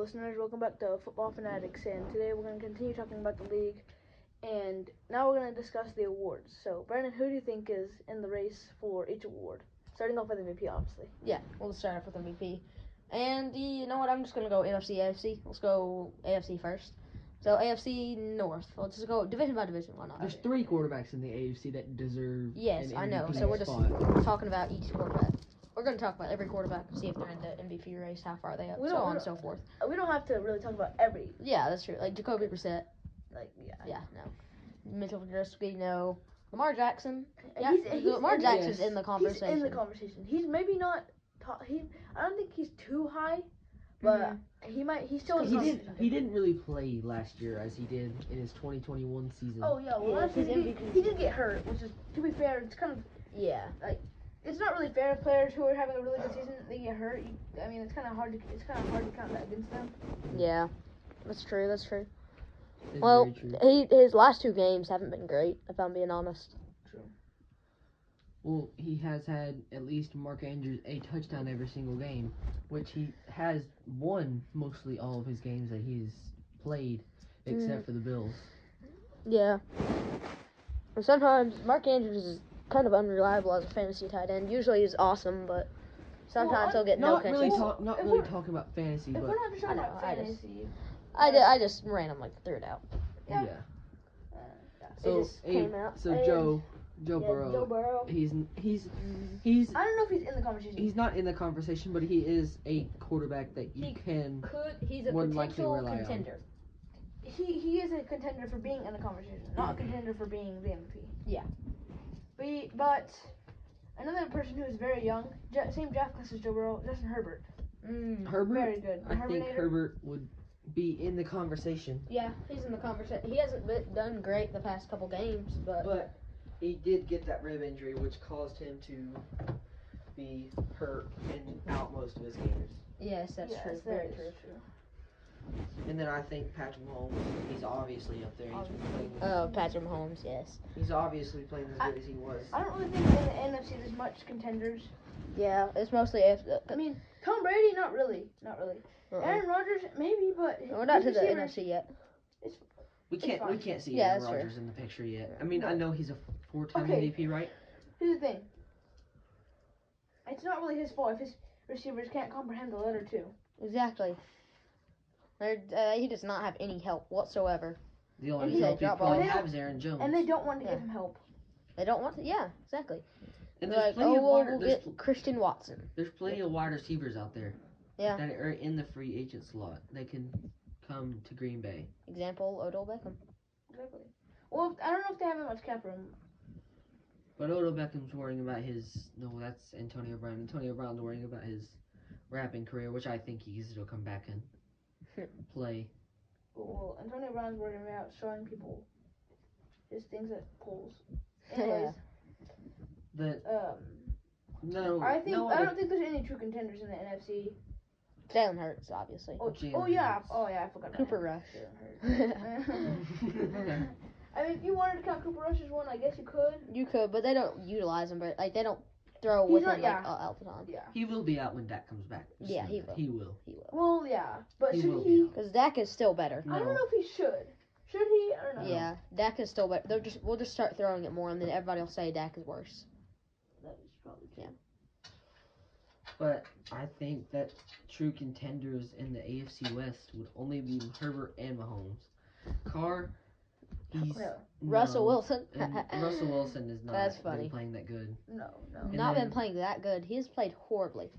listeners. Welcome back to Football Fanatics, and today we're going to continue talking about the league, and now we're going to discuss the awards. So, Brandon, who do you think is in the race for each award? Starting off with MVP, obviously. Yeah, we'll start off with the MVP. And you know what? I'm just gonna go NFC, AFC. Let's go AFC first. So AFC North. Let's just go division by division. Why not? There's three quarterbacks in the AFC that deserve. Yes, an I know. MVP So we're just spot. talking about each quarterback. We're gonna talk about every quarterback, see if they're in the MVP race, how far are they up, We so on and so forth. Uh, We don't have to really talk about every, Yeah, that's true. Like Jacoby Brissett. like, yeah. Yeah, no. Mitchell Trubisky, no. Lamar Jackson. And Yeah, he's, he's Lamar in, Jackson's yes. in the conversation. He's in the conversation. He's maybe not. Top, he. I don't think he's too high, but Mhm. he might. He's still He didn't. He didn't really play last year as he did in his 2021 season. Oh yeah, well Yeah, last his he, MVP. he did get hurt, which is to be fair, it's kind of Yeah. It's not really fair. Players who are having a really good season, they get hurt. You, I mean, it's kind of hard to it's kind of hard to count that against them. Yeah. That's true. That's true. It's Well, true. he his last two games haven't been great, if I'm being honest. True. Well, he has had at least Mark Andrews a touchdown every single game, which he has won mostly all of his games that he's played, except mm. for the Bills. Yeah. And sometimes Mark Andrews is kind of unreliable as a fantasy tight end. Usually he's awesome, but sometimes Well, he'll get no Not really catches. talk. Not if really talking about fantasy, If but we're not just talking I know, about I just- fantasy, I, ju- I just randomly threw it out. Yeah. yeah. uh, yeah. So just came out, so and- Joe, Joe yeah, Burrow, Joe Burrow. he's he's he's I don't know if he's in the conversation. he's not in the conversation, but he is a quarterback that you He can. could. He's a potential rely on. contender. He he is a contender for being in the conversation, not a contender for being the MVP. Yeah. But but another person who is very young, Ja- same draft class as Joe Burrow, Justin Herbert. Mm. Herbert, Very good. I think Herbert would be in the conversation, Yeah, he's in the conversation. He hasn't been, done great the past couple games, but but he did get that rib injury, which caused him to be hurt and out most of his games. yes, that's Yes, true. that Very is true. And then I think Patrick Mahomes, he's obviously up there. He's playing. Oh, Patrick Mahomes, yes. He's obviously playing as I- good as he was. I don't really think in the NFC there's much contenders. Yeah, it's mostly if I mean, Tom Brady, not really, not really. uh Aaron Rodgers, maybe, but We're not to his the receivers- NFC yet. We can't we fine. can't see Yeah, Aaron that's true. Rodgers in the picture yet. I mean, I know he's a four-time Okay. MVP, right? Here's the thing. It's not really his fault if his receivers can't comprehend the letter two. Exactly. They're, uh, he does not have any help whatsoever. The only he help he drop probably balls. have is Aaron Jones. And they don't want to Yeah. give him help. They don't want to. Yeah, exactly. And They're there's like, plenty oh, of well, wide, we'll there's, get Christian Watson. there's plenty of wide receivers out there. Yeah. That are in the free agent slot. They can come to Green Bay. Example: Odell Beckham. Exactly. Well, I don't know if they have that much cap room. But Odell Beckham's worrying about his. No, that's Antonio Brown. Antonio Brown's worrying about his rapping career, which I think he can still come back and play. Well, Antonio Brown's worried about showing people his things at polls. Anyways, That um, no, I think no I other- don't think there's any true contenders in the NFC. Jalen Hurts, obviously. Oh, Jalen oh yeah, Hurts. oh yeah, I forgot. about Cooper him. Rush. Jalen Hurts. I mean, if you wanted to count Cooper Rush as one, I guess you could. you could, but they don't utilize him. But like they don't throw He's with not- him like yeah. all, all the time. Yeah. he will be out when Dak comes back. Just Yeah, he will. He will. He will. Well, yeah, but He should will he? be Because Dak is still better. I don't know if he should. Should he? I don't know. Yeah, Dak is still better. They'll just we'll just start throwing it more, and then everybody will say Dak is worse. That is probably true. But I think that true contenders in the AFC West would only be Herbert and Mahomes. Carr, he's No, Russell Wilson. Russell Wilson is not That's been playing that good. no, no. And Not then- been playing that good. He's played horribly.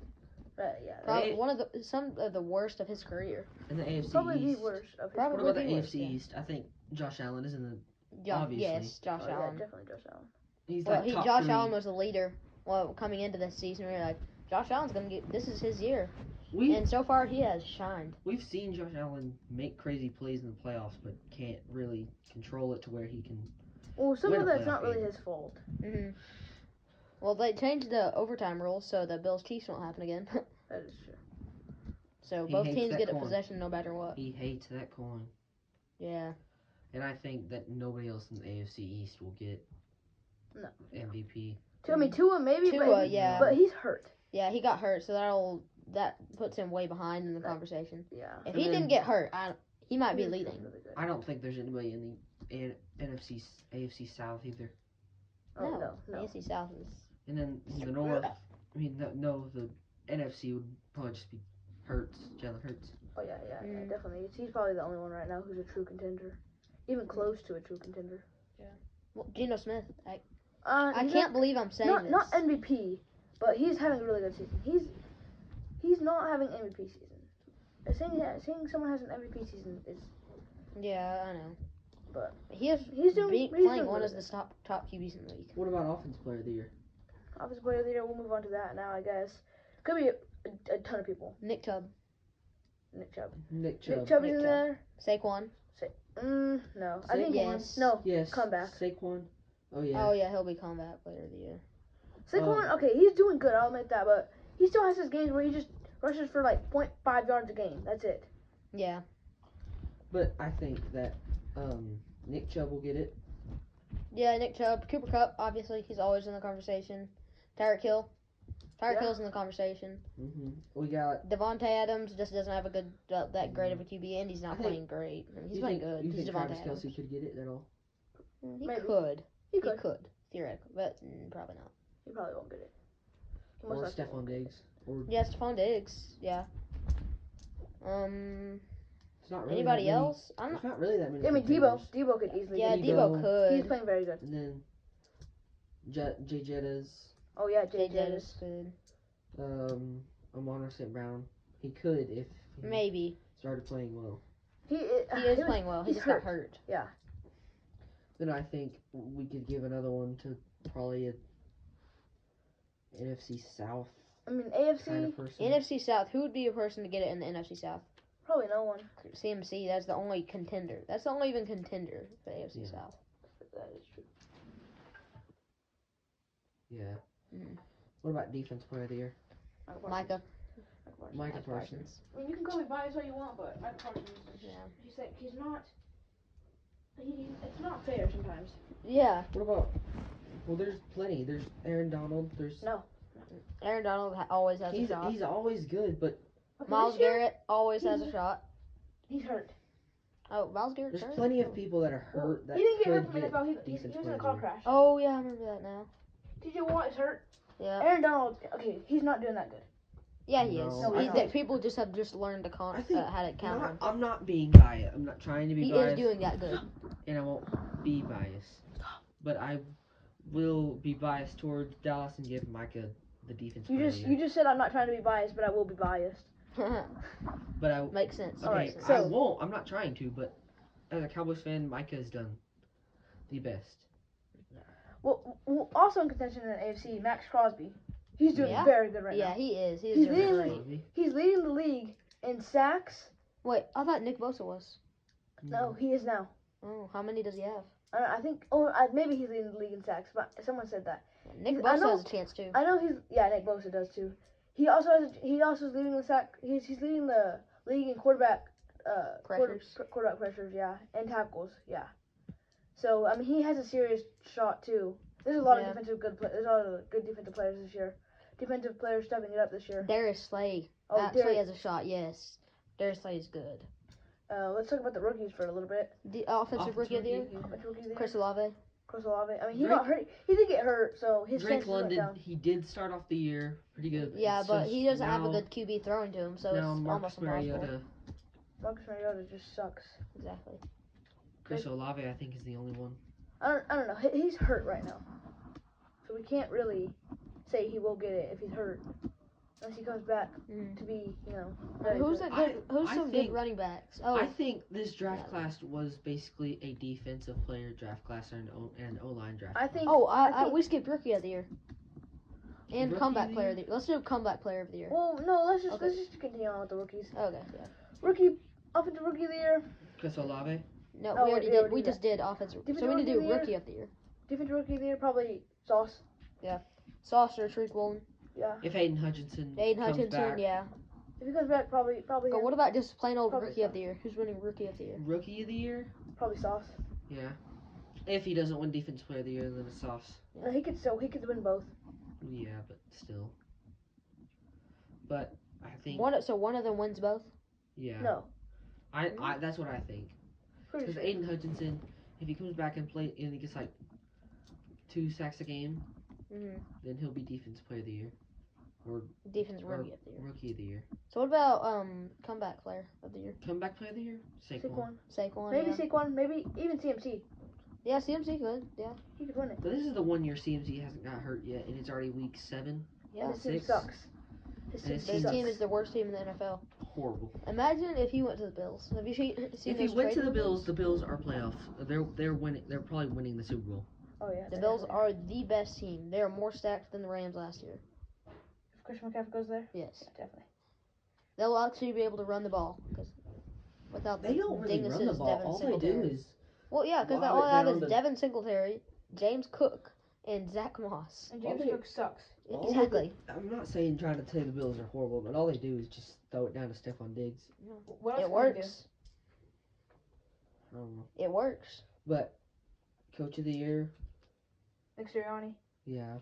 Uh, yeah, Probably Hey. one of the some of the worst of his career. In the AFC probably East. the worst of his Probably What about the the worst, AFC yeah. East? I think Josh Allen is in the. Jo- Obviously. Yes, Josh Oh, yeah, Allen. definitely Josh Allen. He's Well, like he, top Josh three. Allen was the leader. Well, coming into this season, we were like, Josh Allen's gonna get. This is his year, We and so far he has shined. we've seen Josh Allen make crazy plays in the playoffs, but can't really control it to where he can. Well, some of that's not playoff really his fault. hmm Well, they changed the overtime rules so the Bills Chiefs won't happen again. That is true. so He both teams that get a possession no matter what. He hates that coin, Yeah. and I think that nobody else in the AFC East will get No. MVP. I mean, Tua maybe, Tua, but, yeah. but he's hurt. Yeah, he got hurt, so that'll that puts him way behind in the Right. conversation. Yeah. If And he then- didn't get hurt, I, he might be leading. really. I don't think there's anybody in the N- NFC AFC South either. Oh no, no, no. AFC South is. And then in the North, I mean, no, no, the NFC would probably just be Hurts, Jalen Hurts. Oh yeah, yeah, yeah, Mm. definitely. He's probably the only one right now who's a true contender, even close to a true contender. Well, Geno Smith. I, Uh, I can't believe I'm saying not this. not MVP, but he's having a really good season. He's he's not having MVP season. Saying yeah, saying someone has an MVP season is yeah, I know. But- he is he's doing be, he's playing doing one really of the top top QBs in the league. What about Offense Player of the Year? good. Offensive player of the year. We'll move on to that now, I guess. Could be a, a, a ton of people. Nick Chubb, Nick Chubb. Nick Chubb. Nick Chubb is in Chubb. there. Saquon. Sa- Mm, no, I Sa- think yes. no. Yes. Comeback. Saquon. Oh yeah. Oh yeah, he'll be comeback player of the year. Saquon, Um, okay, he's doing good. I'll admit that, but he still has his games where he just rushes for like 0.5 yards a game. That's it. Yeah. But I think that um, Nick Chubb will get it. Yeah, Nick Chubb, Cooper Kupp, obviously he's always in the conversation. Tyreek Hill, Tyreek Yeah. Hill's in the conversation. hmm We got. Davante Adams just doesn't have a good uh, that great of a QB, and he's not think- playing great. I mean, he's playing think, good. You he's think Davante Travis Adams. Kelce could get it at all? He Maybe. could. He could. He could. could theoretically, but mm, probably not. He probably won't get it. He most Or likely Stefon won't get it. Diggs? Or Yeah, Stefon Diggs. Yeah. Um. it's not really Anybody that many- else? I'm There's not. not really that many. I mean, Deebo. Deebo could easily Yeah, get Deebo. it. Deebo He's playing very good. And then J- Jay Jettas, Oh, yeah, Jay Jay Jettis Jettis. could. um, Amon St. Brown. He could if he Maybe started playing well. He, it, he is was- playing well. He just hurt. got hurt. Yeah. Then I think we could give another one to probably a NFC South I mean, kind AFC, of. NFC South. Who would be a person to get it in the NFC South? probably no one. CMC. That's the only contender. That's the only even contender for AFC Yeah. South. That is true. yeah. Mhm. What about defense player of the year? Michael Micah. Parsons. Micah Mike Parsons. I mean, you can call me biased all you want, but Michael Parsons, is- Yeah. he's like, he's not. He, he- it's not fair sometimes. Yeah. What about? Well, there's plenty. There's Aaron Donald. There's No. Aaron Donald ha- always has he's a shot. he's always good, but Okay, Myles this year, Garrett always has a shot. He's hurt. Oh, Myles Garrett's there's hurt. plenty of people that are hurt that he didn't get could hurt from get NFL. He, he, he defense was in a car the crash. Oh yeah, I remember that now. TJ Watt is hurt. Yeah. Aaron Donald, okay, he's not doing that good. Yeah, he is. No, I He, don't. that people just have just learned to con- I think uh, how to count Not- him. I'm not being biased. I'm not trying to be biased. He biased, is doing that good. and I won't be biased. But I will be biased towards Dallas and give Micah the defense You just you just said I'm not trying to be biased, but I will be biased. But I Makes sense. okay, Alright, Makes I so- won't. I'm not trying to. But as a Cowboys fan, Micah has done the best. Well, well also in contention in the AFC, Maxx Crosby. He's doing Yeah. very good right yeah, now. he is. He is He's doing leading- great. He's leading the league in sacks. Wait, I thought Nick Bosa was. No, he is now. Oh, how many does he have? I, I think. Oh, I, maybe he's leading the league in sacks, but someone said that. Nick Bosa know- has a chance too. I know he's. Yeah, Nick Bosa does too. He also has. A, he also is leading the sack. He's he's leading the league in quarterback. Uh, Pressures. qu- quarterback pressures, yeah, and tackles, yeah. So I mean, he has a serious shot too. There's a lot Yeah. of defensive good. Play, there's a lot of good defensive players this year. Defensive players stepping it up this year. Darius Slay. Oh, uh, Slay Derek, has a shot. Yes, Darius Slay is good. Uh, let's talk about the rookies for a little bit. The offensive rookie of the year, Offensive rookie of the year. Chris Olave. Chris Olave. I mean, he Drake- got hurt. He did get hurt, so his Drake chances went London, down. he did start off the year pretty good. Yeah, It's but he doesn't have a good QB throwing to him, so it's Marcus almost impossible. Mariota, Marcus Mariota just sucks. Exactly. Chris Olave, I think is the only one. I don't, I don't know. He, he's hurt right now, so we can't really say he will get it if he's hurt, unless he comes back Mm. to be, you know. Who's good. a good? I- who's I some think- good running backs? Oh, I think this draft Yeah. class was basically a defensive player draft class and O and O line draft. I think. oh, I, I I, think- we skipped rookie of the year. And Rookie comeback of player of the year. Let's do comeback player of the year. Well, no. Let's just Okay. let's just continue on with the rookies. Okay, yeah. Rookie, offensive rookie of the year, Chris Olave. No, Oh, we already yeah, did. we We did just did offensive. Defensive So we need to rookie of do the year? rookie of the year. defensive rookie of the year, probably Sauce. Yeah, Sauce or Shreek Woolen. Yeah. If Hayden Hutchinson Aiden comes Hutchinson, back, yeah. If he comes back, probably probably But him. what about just plain old Probably rookie of the year? Who's winning rookie of the year? rookie of the year. probably Sauce. Yeah. If he doesn't win defense player of the year, then it's Sauce. No, he could still he could win both. Yeah, but still. But I think. One, so one of them wins both. Yeah. No, I, I that's what I think. pretty Because sure. Aiden Hutchinson, if he comes back and play and he gets like two sacks a game, Mm-hmm. then he'll be defense player of the year or Defense Or- rookie of the year. rookie of the year. So what about um comeback player of the year? Comeback player of the year? Saquon. Saquon. Saquon. Maybe yeah. Saquon. Maybe even CMC. Yeah, CMC good. Yeah. He could win it. But this is the one year CMC hasn't got hurt yet, and it's already week seven. Yeah. And his team sucks. His team his His sucks. team is the worst team in the NFL. Horrible. Imagine if he went to the Bills. Have you seen? seen If he went to the? Bills, the Bills are playoff. They're they're winning. They're probably winning the Super Bowl. Oh yeah. The Bills are. are the best team. They are more stacked than the Rams last year. If Christian McCaffrey goes there, Yes. yeah, definitely. They'll actually be able to run the ball because without They the don't really run the ball. Devin All they do is Well, yeah, because all I have is the- Devin Singletary, James Cook, and Zack Moss. And James they- Cook sucks. all they- Exactly. I'm not saying trying to say the Bills are horrible, but all they do is just throw it down to Stefon Diggs. What else It can do? works. I don't know. It works. But coach of the year, Nick Sirianni. yeah, I mean,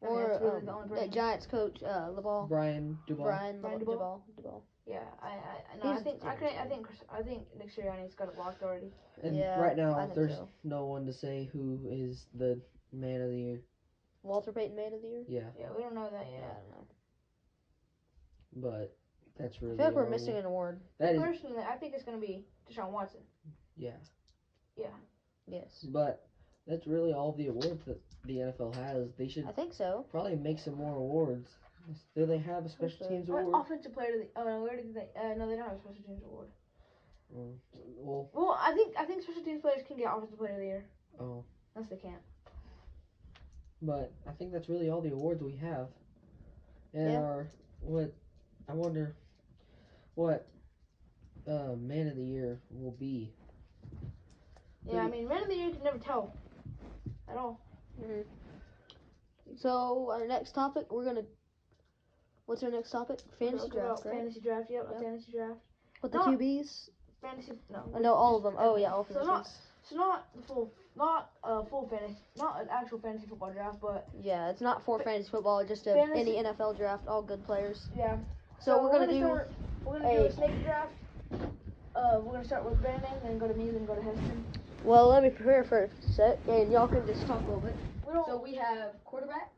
Or that's really um, the only that. Giants coach, uh, LeBall. Brian Daboll. Brian, Brian Le- Daboll? Daboll. Daboll. Yeah, I, I, no, I think, I, can, I think, I think Nick Sirianni's got it locked already. And Yeah, right now, there's so. no one to say who is the man of the year. Walter Payton Man of the Year. Yeah, Yeah, we don't know that Yeah, I don't know. but that's really. I feel like we're missing an award. That is, Personally, I think it's gonna be Deshaun Watson. Yeah. Yeah, Yes, but that's really all the awards that the NFL has. They should I think so. probably make some more awards. Do they have a special so. teams award? offensive player? of the, oh no, we already did that. Uh, no, they don't have a special teams award. Mm, well, Well, I think I think special teams players can get offensive player of the year. oh, Unless they can't. but I think that's really all the awards we have. And Yeah. our what? I wonder what uh, man of the year will be. Yeah, I mean, man of the year you can never tell. At all. hmm So our next topic, we're gonna. What's our next topic? Fantasy draft, right? Fantasy draft. Yep, Yep. fantasy draft. With the QBs. Fantasy. No. I know all of them. Oh yeah, all So not so not the full not a full fantasy not an actual fantasy football draft, but Yeah, it's not for fantasy football. Just a, Fantasy- any NFL draft. All good players. yeah. So, we're gonna, do. start, we're gonna do a- a snake draft. Uh, we're gonna start with Brandon, then go to me, then go to Heston. Well, let me prepare first, set, and y'all can just talk a little bit. We don't. So we have quarterback,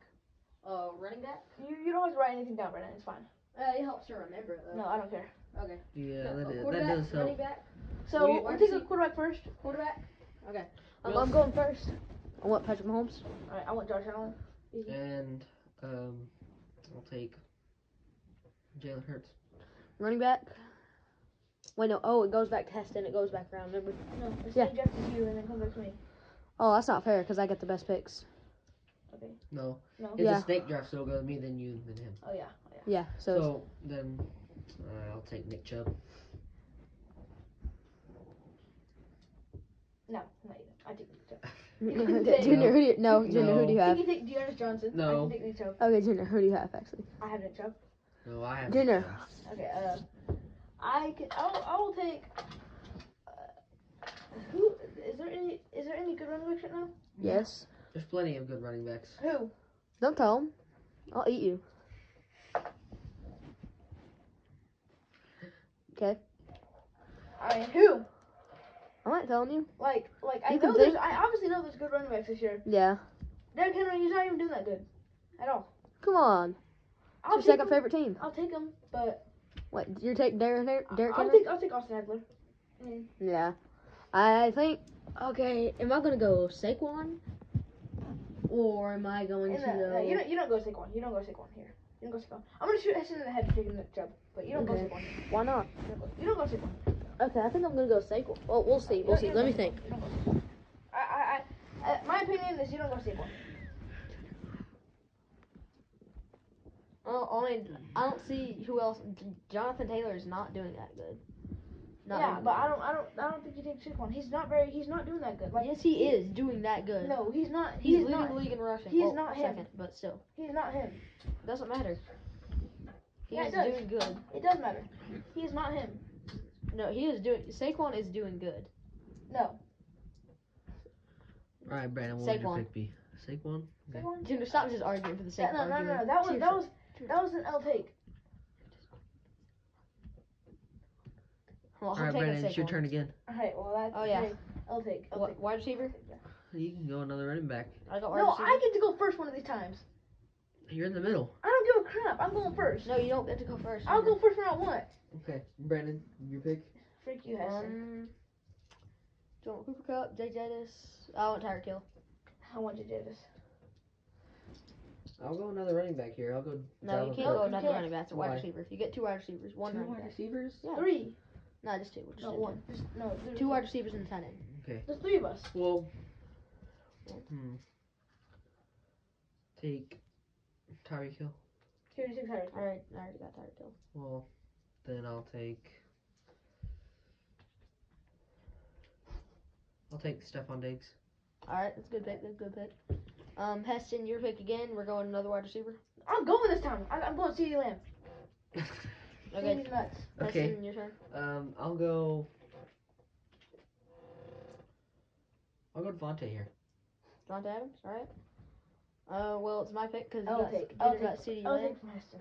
uh, running back. you, you don't have to write anything down, Brandon. It's fine. Uh, it helps to remember it though. No, I don't care. Okay. Yeah, No, that, uh, that quarterback, does running help. back, So We- we'll, take a quarterback first. quarterback. Okay. Um, I'm going first. I want Patrick Mahomes. All right, I want Josh Allen. Easy. And um, I'll take Jalen Hurts. Running back. Wait, no. Oh, it goes back to Heston. It goes back around. Remember? No, the Yeah. snake draft is you, and then come back to me. Oh, that's not fair because I get the best picks. Okay. No, No. it's Yeah. a snake draft, so it'll me, then you, then him. Oh yeah. Oh, yeah. Yeah. So, So then uh, I'll take Nick Chubb. No, not even. I take Nick Chubb. Junior, who do you, no, No. Who do you have? You can take Dearness Johnson. I No. can take Nick Chubb. Okay, Junior, who do you have actually? I have Nick Chubb. No, I have Junior. Okay. Uh, I can. I'll, I will take. Uh, who is there any? Is there any good running backs right now? Yes. There's plenty of good running backs. Who? Don't tell him. I'll eat you. Okay. I mean, who? I'm not telling you. Like, like I You can know there's. I obviously know there's good running backs this year. Yeah. Derrick Henry, he's not even doing that good, at all. Come on. I'll It's your second him. favorite team. I'll take him, but What? you take taking Derrick, Derrick I'll Henry? take. I'll take Austin Ekeler. Mm. Yeah. I think. Okay. Am I gonna go Saquon? Or am I going And, to uh, go? no, you don't. You don't go Saquon. You don't go Saquon here. You don't go Saquon. I'm gonna shoot Heston in the head for taking Nick Chubb, but you don't Okay. go Saquon. Why not? You don't go, you don't go Saquon. Okay, I think I'm gonna go Saquon. Well, we'll see. We'll see. Let me think. Saquon. You don't go Saquon. I, I, I, uh, my opinion is you don't go Saquon. Oh, only I don't see who else. Jonathan Taylor is not doing that good. Not yeah, but that I don't, I don't, I don't think you take Saquon. He's not very. He's not doing that good. good. Like yes, he is doing that good. No, he's not. he's, He's, leading not. the league in rushing. he's Well, not him. second, but still, He's not him. doesn't matter. He Yeah, it is does. doing good. It does matter. He is not him. No, he is doing. Saquon is doing good. No. All right, Brandon, what would your Saquon. pick be? Saquon. Okay. Saquon. Junior, stop just arguing for the sake Yeah, of no, no, no, arguing. no. That was Seriously. that was that was an L take. Well, All I'm right, taking Brandon, it's your Saquon. turn again. All right. Well, that's Oh, yeah. okay. I'll take. I'll take. wide receiver? You can go another running back. I got wide No, receiver. I get to go first one of these times. You're in the middle. I don't give a crap. I'm going first. No, you don't get to go first. I'll go first when I want. Okay, Brandon, your pick. Freak you, Heston. Um, do you want Cooper Kupp, Jay Jettis? I want Tyreek Hill. I want you, Davis. I'll go another running back here. I'll go. No, you can't go another running back. It's a wide Why? receiver. If you get two wide receivers, one Two running wide back. receivers. Yeah. Three. No, just two. We're just No, doing one. Just, no, there's Two wide receivers and a tight end. There's three of us. Well, hmm. Take Tyreek Hill. Two to six hundred. All right, I already got Tyreek Hill. Well, then I'll take. I'll take Stefon Diggs. All right, that's a good pick. That's a good pick. Um, Heston, your pick again. We're going another wide receiver. I'm going this time. I, I'm going CeeDee Lamb. Okay, CeeDee's nuts. Okay. Heston, your turn. Um, I'll go. I'll go Davante here. Davante Adams. All right. Uh, well, it's my pick because I'll got, take. Peter I'll got take. CeeDee I'll Lamb. take from Heston.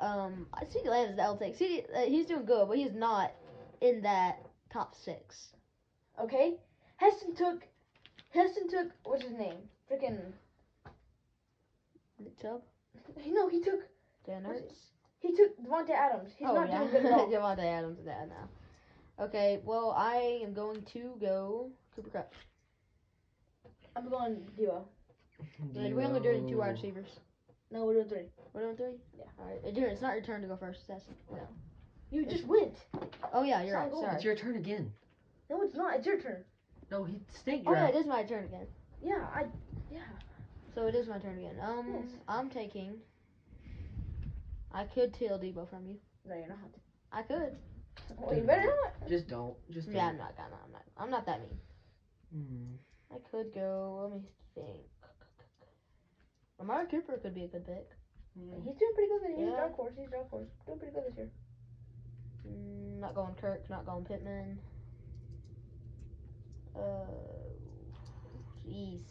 Um, CeeDee Lamb is the L take. CeeDee, uh, he's doing good, but he's not in that top six. Okay. Heston took. Heston took. What's his name? Freaking. Nick Chubb, No, he took. Dan What's Hurts. He took Davante Adams. He's oh not yeah, doing good at all. Davante Adams is that now. Okay, well I am going to go Cooper Kupp. I'm going duo. We're only doing two wide receivers. No, we're doing three. We're doing three. Yeah. All right, it's it's not your turn to go first. That's You just went. oh yeah, you're It's right. not Sorry. It's your turn again. No, it's not. It's your turn. No, he snake Oh yeah, it is my turn again. Yeah, I. Yeah. So it is my turn again. Um, Yes. I'm taking. I could steal Deebo from you. No, you're not. I could. Well, you better not. Just don't. Just don't. Yeah, I'm not gonna. I'm not. I'm not that mean. Hmm. I could go. Let me think. Amari Cooper could be a good pick. He's doing pretty good. This He's Yeah. dark horse. He's dark horse. Doing pretty good this year. Mm, not going Kirk. Not going Pittman. Uh, jeez,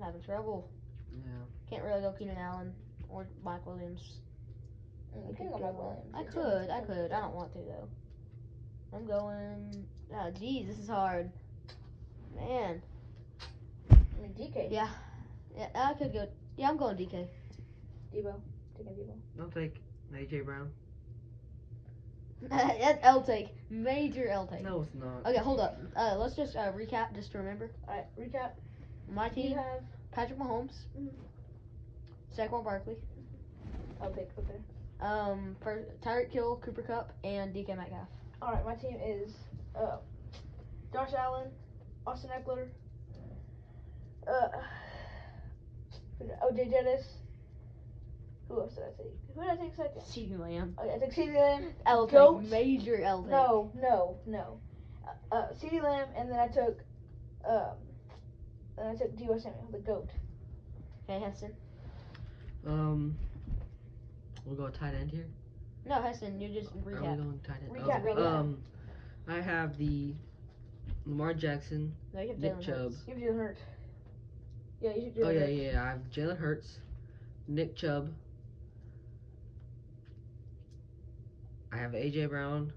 I'm having trouble. Yeah. Can't really go Keenan Allen or Mike Williams. Mm, I You can could go Mike Williams. I could, I could. I don't want to though. I'm going. Ah, geez, this is hard. Man, I mean, DK. yeah, yeah, I could go. Yeah, I'm going DK. Deebo. Taking Deebo. I'll take AJ Brown. That's L take, major L take. No, it's not. Okay, hold up. Uh, let's just uh, recap, just to remember. Alright, recap. My team: have. Patrick Mahomes, Mhm. Saquon Barkley, I'll take. Okay. um, for Tyreek Hill, Cooper Kupp, and DK Metcalf. Alright, my team is uh, Josh Allen, Austin Ekeler, uh, OJ Jettis. Who else did I take? Who did I take second? CeeDee Lamb. Okay, I took CeeDee Lamb. L Goat. major L. No, no, no. Uh, uh, CeeDee Lamb, and then I took, um, and I took Deebo Samuel, the goat. Okay, Heston. Um. We'll go tight end here. No, Heston, you just recap. Are we going tight end? Recap, Okay, recap. Um. I have the Lamar Jackson, No, you have Nick Jalen Chubb. Hurts. You have Jalen Hurts. Yeah, you should do Oh yeah, yeah. I have Jalen Hurts, Nick Chubb. I have AJ Brown,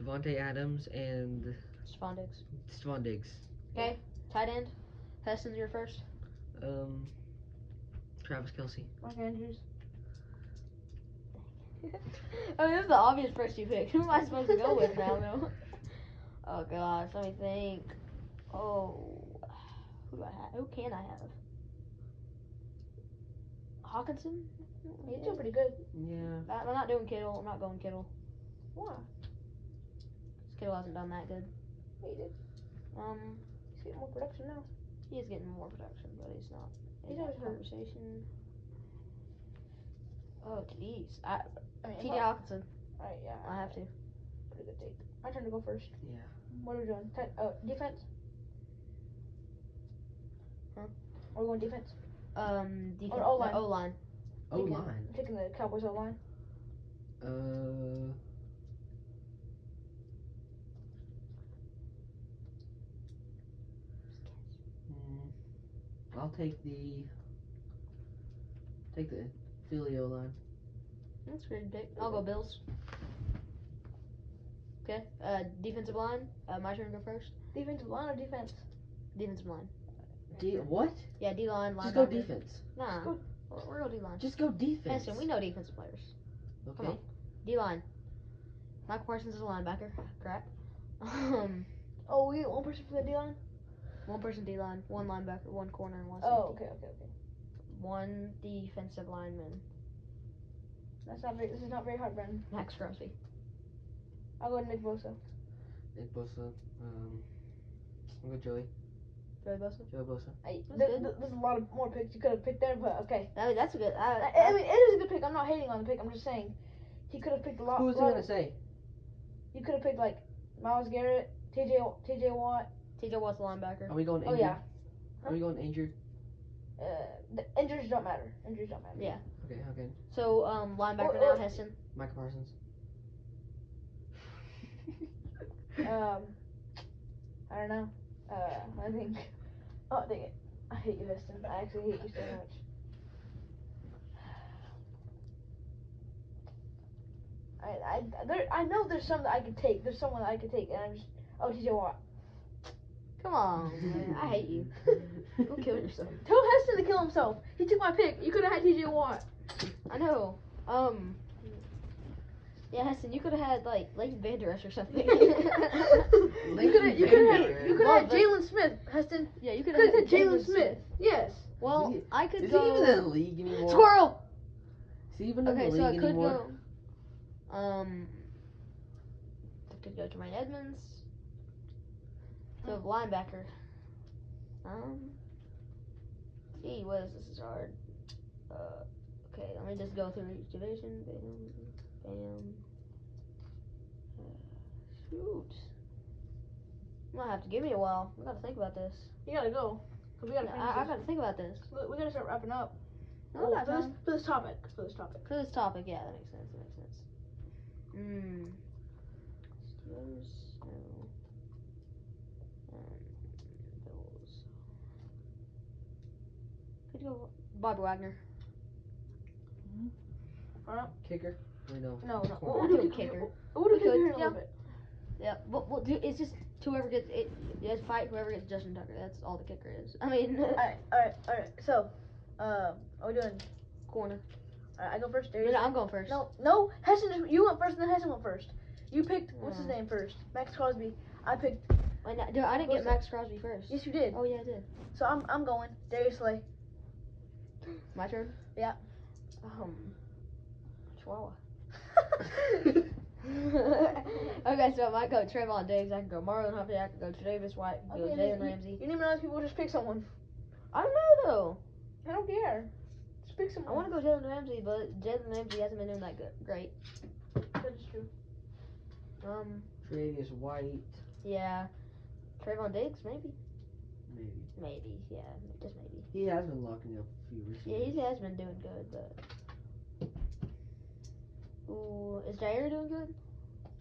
Davante Adams, and Stefon Diggs. Stefon Diggs. Okay, tight end. Heston's your first. Um. Travis Kelce. Mark Andrews. I mean, this is the obvious first you picked. Who am I supposed to go with now, though? Oh gosh, let me think. Oh, who do I have? Who can I have? Hockenson? He's doing pretty good. Yeah. I- I'm not doing Kittle. I'm not going Kittle. Why? Kittle hasn't done that good. He did. Um, He's getting more production now. He is getting more production, but he's not He's that always conversation. Oh jeez, I I mean, T.J. well, Hockenson. Alright, yeah. I have to. Pretty good take. My turn to go first. Yeah. What are we doing? Ten, uh, defense? Huh? Are We're going defense. Um, defense. Or O-line. O line. O Taking- line. Taking the Cowboys O line. Uh. mm, I'll take the. Take the Filio line. That's a good pick. I'll go Bills. Okay. Uh, defensive line. Uh, my turn to go first. Defensive line or defense? Defensive line. D- what? Yeah, D line. Just go defense. Nah, go- we're, we're going D line. Just go defense. Heston, we know defensive players. Okay. D line. Michael Parsons is a linebacker. Correct. Um, Oh, we get one person for the D line. One person D line, one linebacker, one corner, and one safety. Oh, okay, okay, okay. One defensive lineman. That's not very. This is not very hard, Brendan. Maxx Crosby. I'll go with Nick Bosa. Nick Bosa. Um, I'll go Joey. Joey Bosa. Joey Bosa. I, there, there's a lot of more picks you could have picked there, but okay. I mean, that's a good. I, I, I mean, it is a good pick. I'm not hating on the pick. I'm just saying he could have picked a lot. Who was he lot- gonna say? You could have picked like Myles Garrett, TJ T.J. Watt. TJ Watt's a linebacker. Are we going injured? Oh injured? yeah. Are we going injured? Uh, the injuries don't matter. Injuries don't matter. Yeah. Okay. Okay. So, um, linebacker Or- or- now, Heston. Michael Parsons. Um, I don't know. Uh, I think. Oh, dang it! I hate you, Heston. I actually hate you so much. I, I, there, I know there's some that I could take. There's someone that I could take, and I'm just. Oh, TJ Watt. Come on, man. I hate you. Go kill yourself. Tell Heston to kill himself. He took my pick. You could have had TJ Watt. I know. Um. Yeah, Heston, you could have had like Leighton Vander Esch or something. you could have. You could have. You could have had Jaylon Smith, Heston. yeah, you could Could have have had Jaylon Smith. Yes. Well, he- I could Is go. he even in the league anymore? Squirrel. Is he even in Okay, the so I league could anymore? go. Um. I could go to Ryan Edmonds. So linebacker. Um. Gee whiz, this is hard. Uh, okay, let me just go through each division. Bam, bam. Uh, shoot. Gonna have to give me a while. I gotta think about this. You gotta go. 'Cause we gotta I, I gotta think about this. We- We gotta start wrapping up. No, Oh, for, this, for this topic. For this topic. For this topic, yeah, that makes sense. That makes sense. Hmm. Steelers, no. Um, Bills. Could go Bobby Wagner. Kicker? Wait, no. No, no. We'll, I do do the kicker. We'll do We kicker could, here in a yeah. little bit. Yeah, but we'll do. It's just whoever gets it. You guys fight whoever gets Justin Tucker. That's all the kicker is. I mean, Alright, alright, alright. So, um, are we doing? corner. Alright, I go first. No, Darius. I'm going first. No, no. Heston, you went first, and then Heston went first. You picked what's his name first? Maxx Crosby. I picked. Wait, no, dude, I didn't get Who's Maxx Crosby first. Yes, you did. Oh yeah, I did. So I'm I'm going Darius Slay. My turn. Yeah. Um. Chihuahua. okay, so I might go Trevon Diggs. I can go Marlon Humphrey. I can go Tre'Davious White. I can go Okay, Jalen Ramsey. You need to know people just pick someone. I don't know though. I don't care. Just pick someone. I want to go Jalen Ramsey, but Jalen Ramsey hasn't been doing that good. Great. That's true. Um. Travis White. Yeah. Trevon Diggs, maybe. Maybe. Maybe. Yeah. Just maybe. He has been locking up a few Yeah, he has been doing good, but. Ooh, is Jair doing good?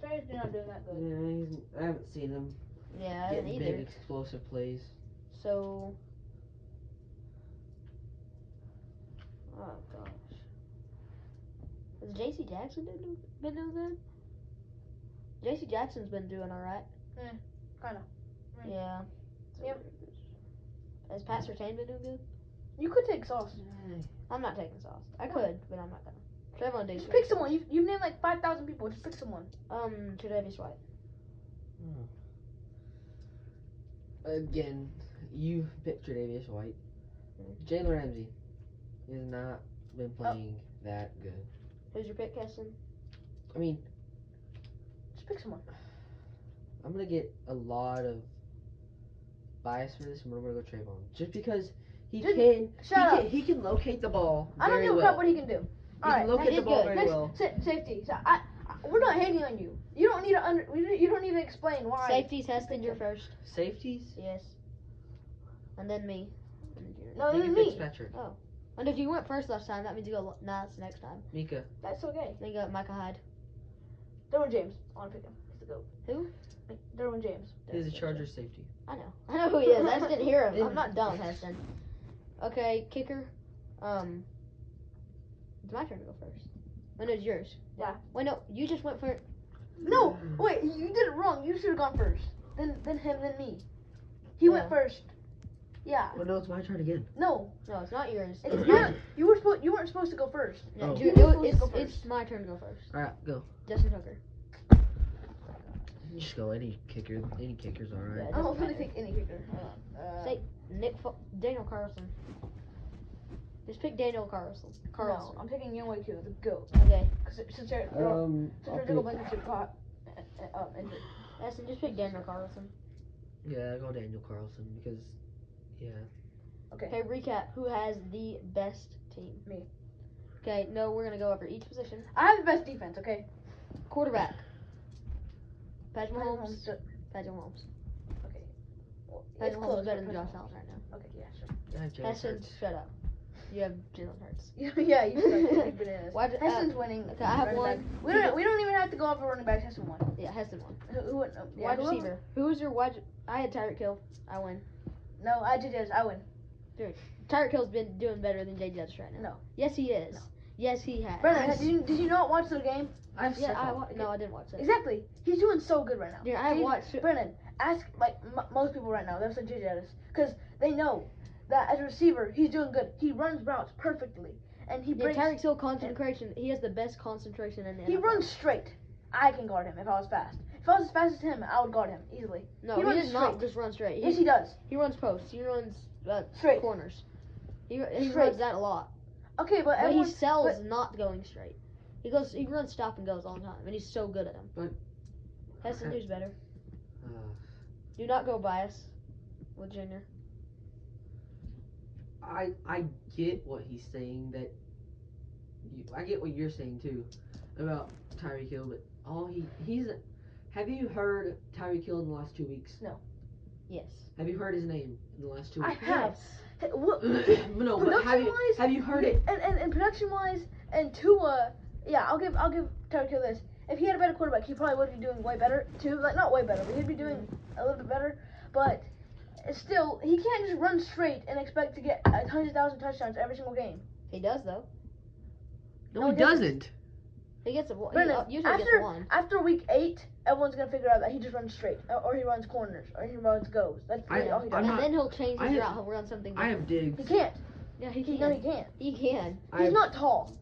Darius is not doing that good. Yeah, he's, I haven't seen him Yeah, I haven't big explosive plays. So. Oh gosh. Has J.C. Jackson been, do- been doing good? J.C. Jackson's been doing alright. Yeah. Kinda. Mm. Yeah. So- Yep. Has Pat Surtain been doing good? You could take Sauce. I'm not taking sauce. I could, but I'm not gonna. Trevon Diggs. Just pick someone. You've, you've named like 5,000 people. Just pick someone. Um, Tre'Davious White. Again, you picked Tre'Davious White. Mhm. Jalen Ramsey has not been playing that good. Who's your pick, Keston? I mean, Just pick someone. I'm gonna get a lot of bias for this, and I'm gonna go Trevon, just because he Just can. Shut he up. Can, he can locate the ball. I don't very give a well. crap what he can do. He Alright, can locate the ball good. very Next, well. sa- safety. So I, I, we're not hating on you. You don't need to under. You don't need to explain why. Safeties, Heston, you're first. Safeties. Yes. And then me. And then No, this is me. Fitzpatrick. Oh. And if you went first last time, that means you go last next time. Mika. That's okay. Then you got Micah Hyde. Derwin James. I want to pick him. He's the goat. Who? Derwin James. He's a Charger safety. I know. I know who he is. I just didn't hear him. I'm not dumb, Heston. Okay, kicker. Um. It's my turn to go first. Oh, no, it's yours. Yeah. Wait, no, you just went first. No, wait, you did it wrong. You should have gone first. Then then him, then me. He went first. Yeah. Well, no, it's my turn again. No, No, it's not yours. it's It's not. mine. You were supposed. You weren't supposed to go first. Yeah, Oh. You it were to go it's, first. it's my turn to go first. All right, go. Justin Tucker. Just go. Any kicker, any kicker's all right. Yeah. I don't doesn't really matter. pick any kicker. On. Uh, Say Nick Fo- Daniel Carlson. Just pick Daniel Carlson. Carlson. No, I'm picking Younghoe Koo, the goat. Okay. Because since they're Um, since I'll they're pick, Jacob Blankenship got uh, uh, injured. Essen, just pick Daniel Carlson. yeah, go Daniel Carlson because, yeah. Okay, recap. Who has the best team? Me. Okay, no, we're gonna go over each position. I have the best defense. Okay. Quarterback. Patrick Patrick Mahomes. Mahomes, Patrick Mahomes. Okay. Well, it's Patrick Mahomes is better than Josh Allen right now. Okay, yeah, sure. I have Jalen Essen, Hurts. shut up. You have Jalen Hurts. yeah, you should have big bananas. Why d- uh, Heston's winning. okay, I have running one. back. We don't. We don't even have to go off a running back. Heston won. Yeah, Heston won. Who, who, won- uh, yeah, wide whoever- receiver. Who's your wide? I had Tyreek Hill. I win. No, I did. Yes, I win. Tyreek Hill's been doing better than Jay Jettis right now. No. Yes, he is. No. Yes, he has. Brennan, did you, did you not watch the game? I've Yeah, I second. wa- no, I didn't watch it. Exactly. He's doing so good right now. Dude, I Dude, watched. Brennan, ask like m- most people right now. They're like J Jettis because they know that as a receiver, he's doing good. He runs routes perfectly, and he Yeah, breaks. Tyreek Hill concentration. He has the best concentration in the he NFL. runs straight. I can guard him if I was fast. If I was as fast as him, I would guard him easily. No, he he, runs does not just run straight. He, Yes, he does. he runs posts. He runs uh, Straight. corners. He, he Straight. runs that a lot. Okay, but But he sells but- not going straight. He goes. He runs stop and goes all the time, and he's so good at them. But- Heston, Okay. who's better? Uh, Do not go bias with Junior. I I get what he's saying that. You, I get what you're saying too, about Tyreek Hill, but all he he's. Have you heard Tyreek Hill in the last two weeks? No. Yes. Have you heard his name in the last two weeks? I weeks? have. Hey, what- no, but have you Production-wise, have you heard it? And, and, and production wise, and Tua, yeah, I'll give I'll give Tyreek Hill this. If he had a better quarterback, he probably would be doing way better too. Like not way better, but he'd be doing a little bit better. But still, he can't just run straight and expect to get uh, a hundred thousand touchdowns every single game. He does though. No, No, he he doesn't. doesn't. He gets a one. He Brennan, uh, usually gets after one. after week eight, everyone's gonna figure out that he just runs straight, or, or he runs corners, or he runs goes. That's I- all he does. I'm and not- then he'll change his I- route. He'll run something. I have Diggs. he can't. Yeah, he He, can. no, he can't. He can. I He's not tall.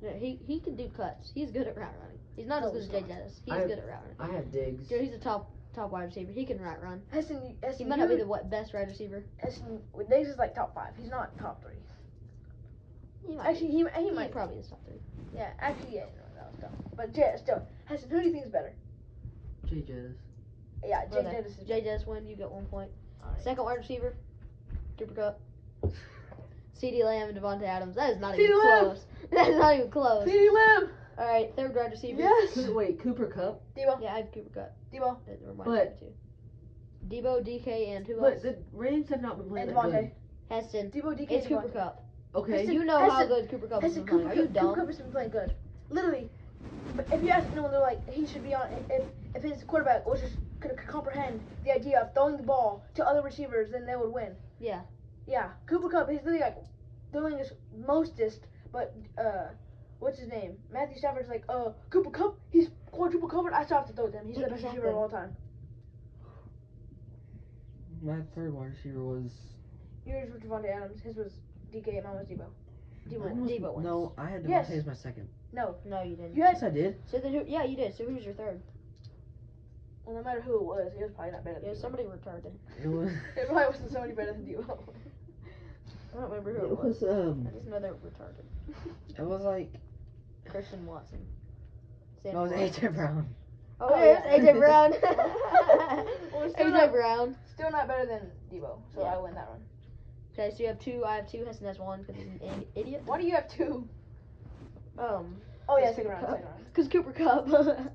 Yeah, he he can do cuts. He's good at route running. He's not No, as good as he's Jay not. Jettis. He's I- good at route running. I have Diggs. Dude, he's a top top wide receiver. He can route run. Heston, He might not be the what, best wide receiver. Heston, Diggs is like top five. He's not top three. He might. Actually, he he he, might. probably is top three. Yeah, actually, yeah, no, that was dumb. But Jay, still, Heston, who do you think is better? Jay Jettis. Yeah, Jay Okay. Jettis is Jay Jettis win. You get one point. Alright. Second wide receiver, Cooper Kupp. CeeDee Lamb and Davante Adams. That is not even Lamb. close. That is not even close. CeeDee Lamb. All right, third wide receiver. Yes. Wait, Cooper Kupp. Deebo. Yeah, I have Cooper Kupp. Deebo. That reminds But- me too. Deebo, DK, and who But else? the Rams have not been playing And that Davante. good. Heston. Deebo, DK, It's Cooper Kupp. Okay. Heston- You know how good Cooper Kupp is Heston, playing. Are you Cup- dumb? Cooper Kupp has been playing good. Literally. But if you ask anyone, they're like, he should be on. If if his quarterback was just could, could comprehend the idea of throwing the ball to other receivers, then they would win. Yeah. Yeah, Cooper Kupp. He's literally like doing his mostest, but uh, what's his name? Matthew Stafford's like, uh, Cooper Kupp. He's quadruple covered. I still have to throw to him. He's the best Exactly. receiver of all time. My third wide receiver was. Yours was Davante Adams. His was DK. and Mine was Deebo. Deebo. Mine was- Deebo wins. No, I had Davante Yes. as my second. No, No, you didn't. you had. Yes, I did. So then, who, yeah, you did. So who's your third? Well, no matter who it was, he was probably not better than Yeah, Deebo. somebody retarded. It was. It probably wasn't somebody better than Deebo. I don't remember who It was. it was. was um. I just know they're retarded. It was like. Christian Watson. Sam No, it was Watson. AJ Brown. Oh, Oh, yeah, yeah. it's AJ Brown. Well, still AJ not- Brown. Still not better than Deebo, so Yeah. I win that one. Okay, so you have two. I have two. Heston has one because he's an i- idiot. Why do you have two? Um, Oh yeah, Yes, second Cooper round, second round. because Cooper Kupp.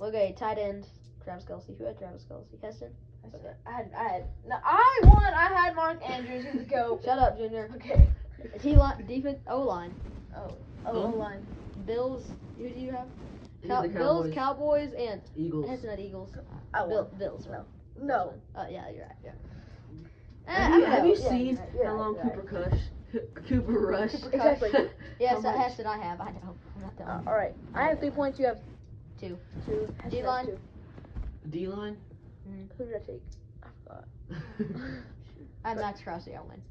okay, tight end. Travis Kelce. Who had Travis Kelce? Heston. That's it. I had, I had, no, I won. I had Mark Andrews. He was go. Shut up, Junior. Okay. T line, defense, O line. Oh, Huh? oh, line. Bills. Who do you have? Cow- had the Bills, Cowboys, Cowboys, and Eagles. Heston had Eagles. I won. Bill, Bills. No. No. Uh, yeah, you're right. Yeah. Eh, Have you, have you Yeah, seen you're how long you're Cooper Cush, Cooper Rush? Cooper Exactly. Yes, How uh, much? Heston, I have. I know. I'm not Uh, all right. I have three points. You have Two. Two. Heston has D-line? two. D line. Who did I take? I forgot. I have Maxx Crosby. I win.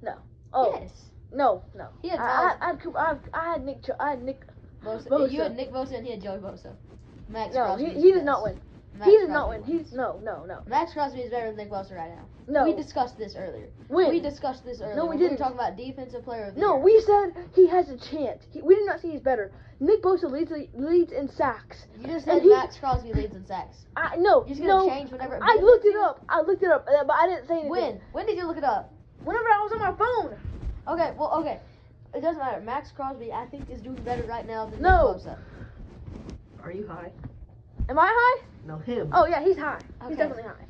No. Oh Yes. no, no. He had I, I, I, had, Cooper- I, had, I had Nick. I had Nick. Bosa. Bosa. You had Nick Bosa and he had Joey Bosa. Maxx No, Crosby. he, he the did not win. Maxx he did not win. Wins. He's no, no, no, Maxx Crosby is better than Nick Bosa right now. no. We discussed this earlier. win. We discussed this earlier. No, We didn't. were talking about defensive player of the no, year. we said he has a chance. He, we did not say he's better. Nick Bosa leads leads in sacks. You just said he- Maxx Crosby leads in sacks. I no, You're gonna no. change whenever. I looked it up. I looked it up, uh, but I didn't say anything. When? When did you look it up? Whenever I was on my phone. Okay, well, okay. It doesn't matter. Maxx Crosby, I think, is doing better right now than No. Nick Bosa. Are you high? Am I high? No, him. Oh yeah, he's high. He's definitely high.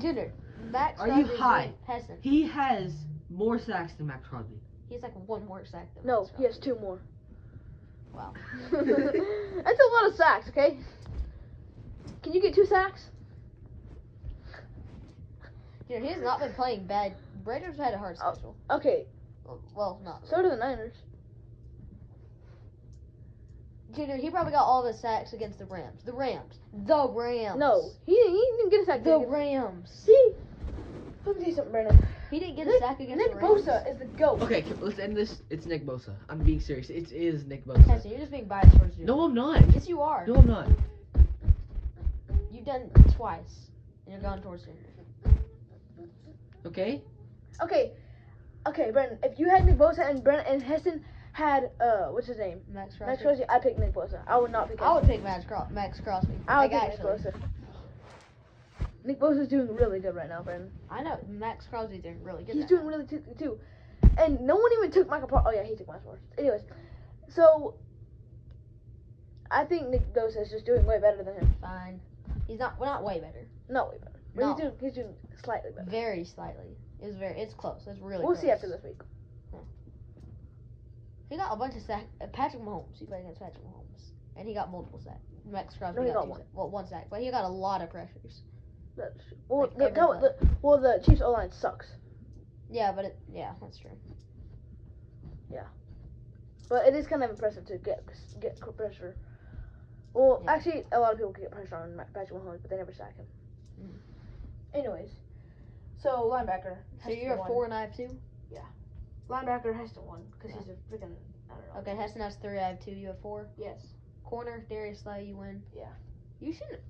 Junior, Maxx Are you Crosby is high? doing- Heston. He has more sacks than Maxx Crosby. He's like one more sack than No, Maxx he has two more. Wow. That's a lot of sacks. Okay. Can you get two sacks? Junior, he has not been playing bad. Raiders had a hard Oh. schedule. Okay. Well, not. So do the Niners. Junior, he probably got all the sacks against the Rams. The Rams. The Rams. No, he, he didn't get a sack. The against- Rams. See, let me tell you something, Brandon. He didn't get a sack against Nick the Rams. Nick Bosa is the goat. Okay, let's end this. It's Nick Bosa. I'm being serious. It is Nick Bosa. Heston, you're just being biased towards Junior. No, I'm not. Yes, you are. No, I'm not. You've done twice, and you're going towards Junior. Okay. Okay, okay, Brandon. If you had Nick Bosa and Brandon and Heston had uh, what's his name? Maxx Crosby. Maxx Crosby. I'd pick Nick Bosa. I would not pick. I would pick Maxx, Cro- Maxx Crosby. I would Like, pick actually. Nick Bosa. Nick Bosa's doing really good right now, Brandon. I know Maxx Crosby's doing really good. He's doing now. really too, too. And no one even took Micah Parsons. Oh yeah, he took Micah Parsons. Anyways, so I think Nick Bosa is just doing way better than him. fine. He's not. Well, not way better. Not way better. But No. he's doing he's doing slightly better. Very slightly. It's very. It's close. It's really. we'll see after this week. He got a bunch of sacks. Uh, Patrick Mahomes. He played against Patrick Mahomes, and he got multiple sacks. Maxx Crosby No, he got, got one. sacks. Well, one sack, but he got a lot of pressures. That's well, Like the, no, the, well the Chiefs O line sucks, Yeah, but it. Yeah, that's true. Yeah, but it is kind of impressive to get get pressure. Well, Yeah. actually, a lot of people get pressure on Patrick Mahomes, but they never sack him. Mhm. Anyways, so linebacker. So you're a four and I have two. Linebacker has to win because he's a freaking I don't know. Okay, Heston has three. I have two. You have four. Yes. Corner Darius Slay. You win. Yeah. You shouldn't.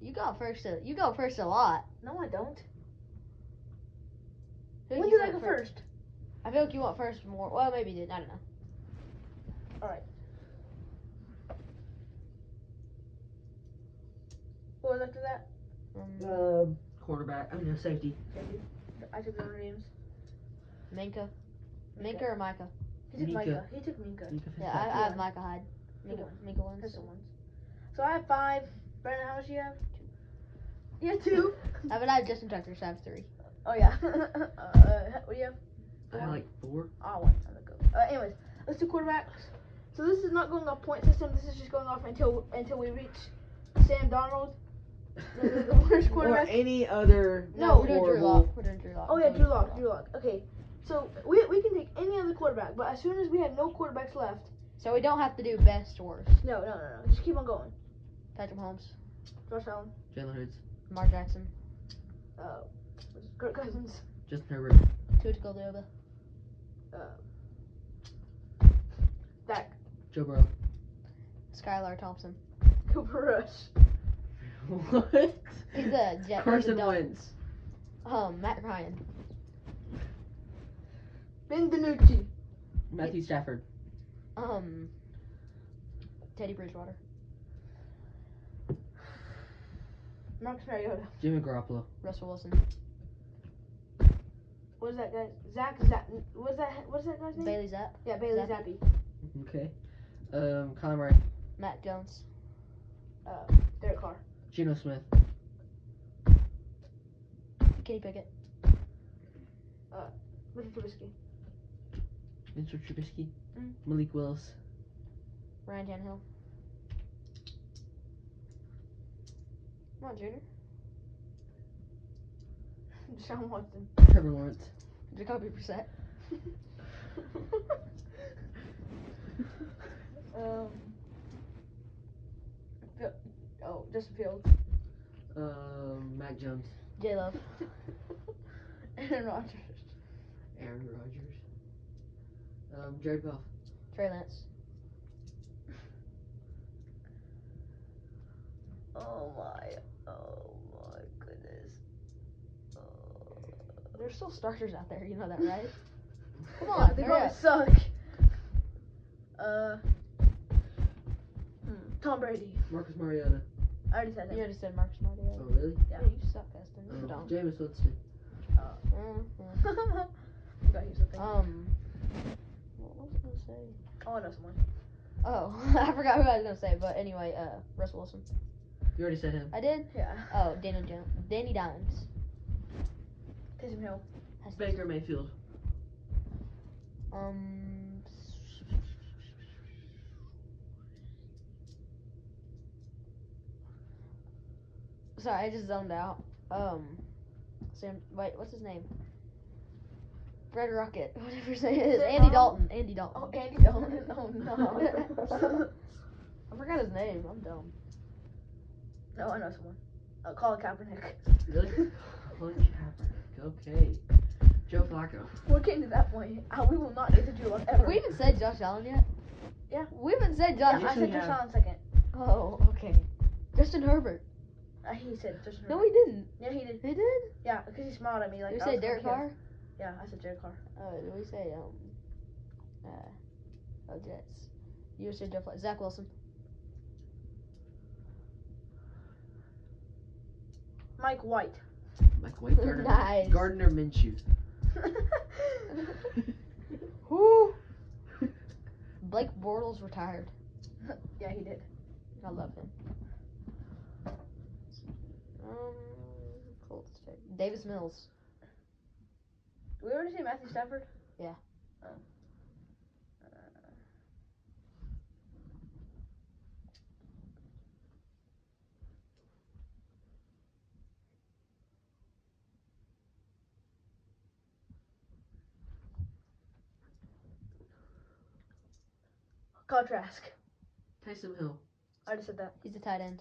You go first. A, you go first a lot. No, I don't. Who When you did I go go first? I feel like you went first more. Well, maybe you did. I don't know. All right. What was after that? Um, Um, quarterback. I mean, no, safety. I took Notre Dame's. Minkah. Minkah or Micah? He took Mika. Micah. He took Minkah. Mika Yeah, I, I have Micah Hyde. Minkah, won. Minkah wins. That's the ones. So I have five. Brandon, how much do you have? Two. You have two. I but I have Justin Tucker, so I have three. Oh yeah. uh, what do you have? I have like four. Oh, one. I'm gonna go. Uh, anyways, let's do quarterbacks. So this is not going off point system. This is just going off until until we reach Sam Darnold, the, the, the worst Or any other. No, we're doing Drew horrible- Lock. We're doing Drew Lock. Oh yeah, Drew Lock. Drew Lock. Okay. So we, we can take any other quarterback, but as soon as we have no quarterbacks left, So we don't have to do best or worst. no, no, no, no, just keep on going. Patrick Mahomes, Josh Allen, Jalen Hurts. Mark Jackson, uh, Kirk Cousins, Justin Herbert. Tua Tagovailoa, uh, Dak, Joe Burrow. Skylar Thompson. Cooper Rush, what? He's a Jet. he's a Carson. Wentz. Um, Matt Ryan, Ben DiNucci, Matthew Stafford. um, Teddy Bridgewater, Marcus Mariota. Jimmy Garoppolo. Russell Wilson, What is that guy? Zach. Zach. What's that? What's that guy's name? Bailey Zappe, Yeah, Bailey Zappe. Zappe. Okay. Um, Kyler Murray. Matt Jones, Uh, Derek Carr. Geno Smith. Kenny Pickett, Mitchell Trubisky. Mitchell Trubisky. Mm. Malik Willis. Ryan Tannehill. Come on, Junior. Deshaun Watson. Trevor Lawrence. Jacoby Brissett. um. Oh, Justin Fields. Um, Mac Jones, J Love. Aaron Rodgers. Aaron Rodgers, um, Jared Goff, Trey Lance. Oh my. Oh my goodness. Oh. There's still starters out there. You know that, right? Come Yeah, on, they probably up. suck. Uh. hmm, Tom Brady. Marcus Mariota. I already said that. You already said Marcus Mariota. Oh, really? Yeah. Yeah, you suck, Eston. You Um, don't. Jameis Winston. I got you something. Um. What was I gonna say? oh, I know someone. Oh, I forgot who I was gonna say, but anyway, uh, Russell Wilson. You already said him. I did. Yeah. Oh, Daniel Jones, Danny Dimes. Taysom Hill. Has to- Baker Mayfield. Um. Sorry, I just zoned out. Um. Sam. Wait, what's his name? Red Rocket. Whatever his name is. Sam Andy Darnold? Dalton. Andy Dalton. Oh, Andy Dalton. Oh no. I forgot his name. I'm dumb. no, I know someone. Uh, Colin Kaepernick. Really? Colin Kaepernick. Okay. Joe Flacco. We're getting to that point. Uh, we will not get to Drew Lock ever. Have we even said Josh Allen yet? Yeah. We haven't said yeah, Josh. I said Josh. Allen second. Oh, okay. Justin Herbert. Uh, he said Justin No, he didn't. Yeah, he did. He did. Yeah, because he smiled at me like. You I we say was Derek gonna. Carr? Yeah, I said Derek Carr. Oh, did we say um? Uh, oh Jets. You said Joe Flacco. Zach Wilson. Mike White. Mike White. Gardner, Nice. Gardner Minshew. Who? Blake Bortles retired. yeah, he did. I love him. Um, Colts. Davis Mills. Did we already say Matthew Stafford? Yeah. Oh. Uh, Kyle Trask. Taysom Hill. I already said that. He's a tight end.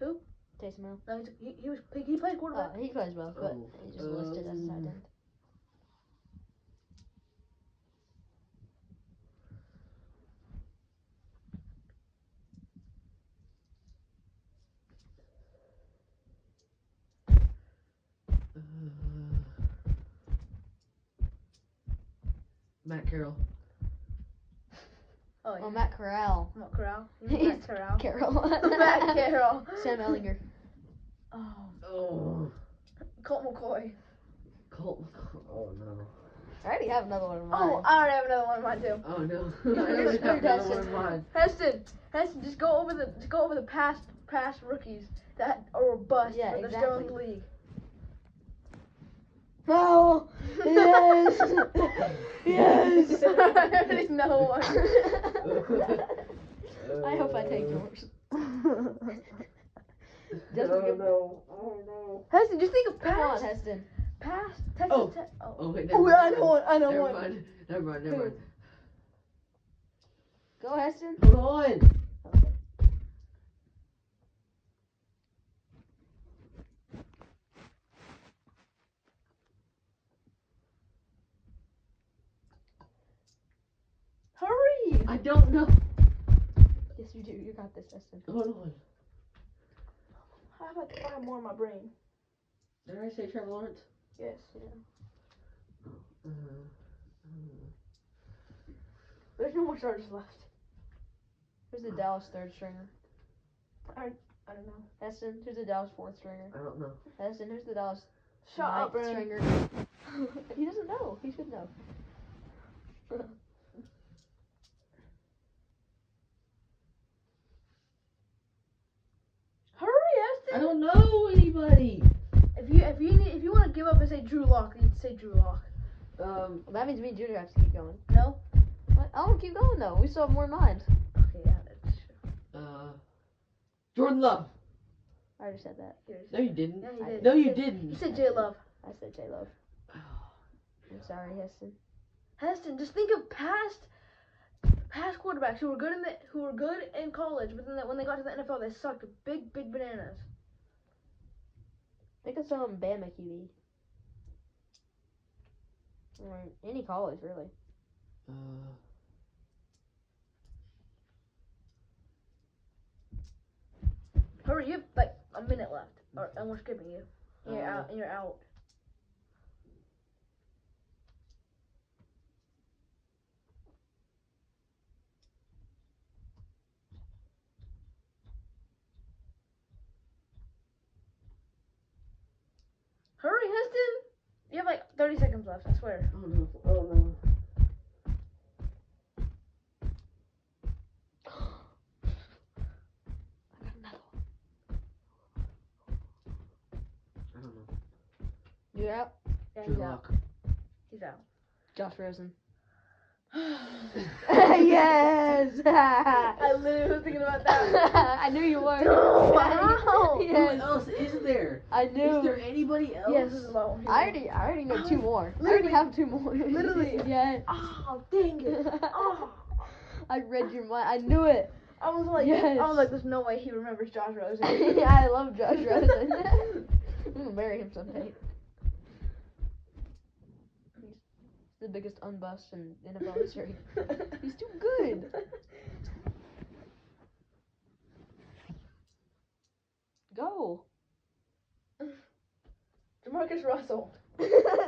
Who? Taysom Hill. No, he's, he, he was he played quarterback. Oh, he plays both, but Oh, he's just listed as a tight um, end. Uh, Oh, Matt Carroll. oh, yeah. Oh, Matt Corral. Matt Corral. You mean Matt Corral. Carroll. Matt Carroll. Sam Ehlinger. Oh, Oh. Colt McCoy. Colt. McCoy. Oh no. I already have another one in oh, mind. Oh, I already have another one in mind too. Oh no. I already have another Heston. one in mind. Heston, Heston, just go over the just go over the past past rookies that are bust Yeah, for the still in league. Oh, yes. yes. I already know one. I hope I take yours. Just oh give- no. Oh no. Heston, just think of Come on, past Heston. past Texas Oh. Tech. Oh, Oh wait. Oh, never oh mind. I know one. I know Never one. mind. Never mind. Never hmm. mind. Go, Heston. Hold on. Hurry! I don't know. Yes, you do. You got this, Heston. Hold on. How about to find more in my brain? Did I say Trevor Lawrence? Yes. Uh, uh, There's no more starters left. Who's the Dallas third stringer? I I don't know. Heston. Who's the Dallas fourth stringer? I don't know. Heston. Who's the Dallas Shut ninth up, Brandon. stringer? he doesn't know. He should know. Hurry, Heston! I don't know anybody. If you if you need if you want to give up and say Drew Lock, you need to say Drew Lock. Um. Well, that means me and Junior have to keep going. No. What? I want to keep going though. We still have more in mind. Okay, yeah, that's true. Uh. Jordan Love. I already said that. No, you didn't. Yeah, he did. No, you said- didn't. He said J Love. I said J Love. I'm sorry, Heston. Heston, just think of past past quarterbacks who were good in the who were good in college, but then when they got to the NFL, they sucked big, big bananas. Think of some Bama QB. Or any college, really. Uh, Hurry, you like a minute left, or, and we're skipping you. And you're Uh, out. You're out. Hurry, Heston! You have like 30 seconds left, I swear. oh no! Oh no! I don't know. You're out. Yeah, Drew he's out. He's out. Josh Rosen. yes! I literally was thinking about that. I knew you were. No, wow. Who yes, else is there? I knew. Is there anybody else? yes, this is about I already, I already know two more. I already have two more. literally. yes. Oh, dang it. Oh. I read your mind. I knew it. I was like, Yes. I was like, there's no way he remembers Josh Rosen. I love Josh Rosen. I'm gonna marry him someday. He's the biggest unbust in NFL history. He's too good. Go. JaMarcus Russell.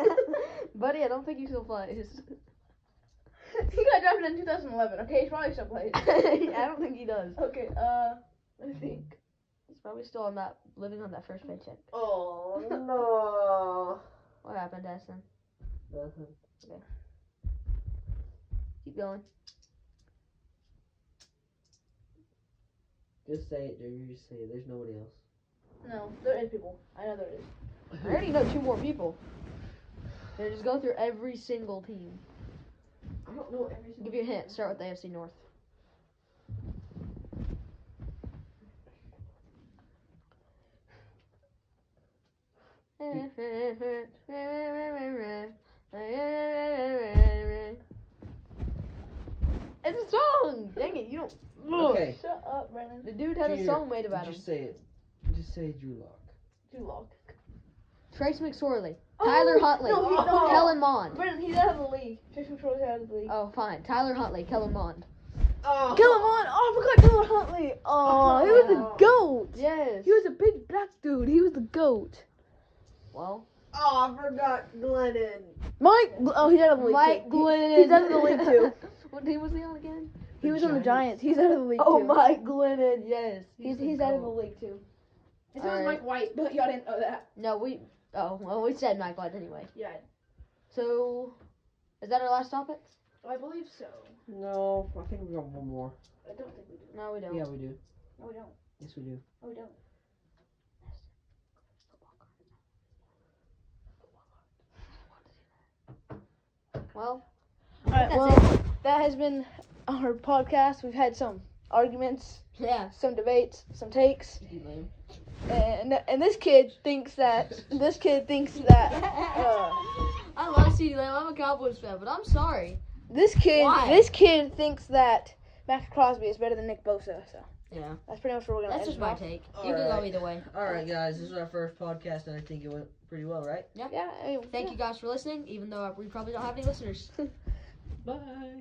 Buddy, I don't think he still plays. he got drafted in 2011. Okay, he probably still plays. I don't think he does. Okay, uh, let me think. He's probably still on that, living on that first paycheck. Oh no! What happened, Aston? Nothing. Keep going. Just say it, Junior. Just say it. There's nobody else. No, there is people. I know there is. I already know two more people. Here, just go through every single team. I don't know every single. Give you a hint. Start with the AFC North. It's a song. Dang it, you don't. Okay. Shut up, Brennan. The dude had a song made about him. Just say it. Just say Drew Lock. Drew long. Trace McSorley, Oh, Tyler Huntley, no, he- no. Kellen Mond. Brennan, he's out of the league. Jason Troy's out of the league. Oh, fine. Tyler Huntley, Kellen Mond. Oh. Kill him on! Oh, I forgot Dylan Huntley. Oh, oh, he was the goat. Yes. He was a big black dude. He was the goat. well. Oh, I forgot Glennon. Mike. Oh, he's out of the league. Mike too. Glennon. He's out of the league too. what team was he on again? He The was on the Giants. Giants. He's out of the league Oh, too. Oh, Mike Glennon. Yes. He's the he's out of the league too. And so is Alright. Mike White, but y'all didn't know that. No, we. Oh, well, we said Mike White anyway. Yeah, So, is that our last topic? Oh, I believe so. No, I think we got one more. I don't think we do. No, we don't. Yeah, we do. No, we don't. Yes, we do. No, we don't. Well, All right. That's Well, that has been our podcast. We've had some arguments, yeah. some debates, some takes, and and this kid thinks that this kid thinks that uh, I love CeeDee Lamb. I'm a Cowboys fan, but I'm sorry. this kid Why? this kid thinks that Maxx Crosby is better than Nick Bosa. So Yeah. that's pretty much what we're gonna. That's just my off. take. All you can go either way. All right, guys. This is our first podcast, and I think it went pretty well, right? Yeah. I Thank yeah. you guys for listening, even though we probably don't have any listeners. Bye.